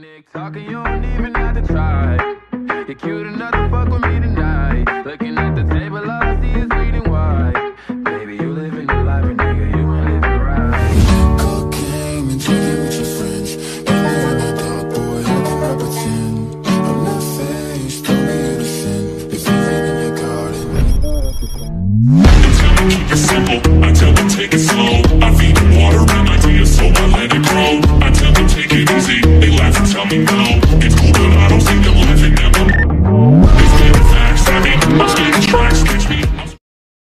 Nick talking, you don't even have to try. You're cute enough to fuck with me tonight. Looking at the table, all I see is reading white. Baby, you living the life, and nigga, you ain't living right. Cocaine and drinking with your friends. Even in the dark, boy, how can I pretend? I'm not faced, totally innocent. There's nothing in your garden. Keep it simple. Thank you.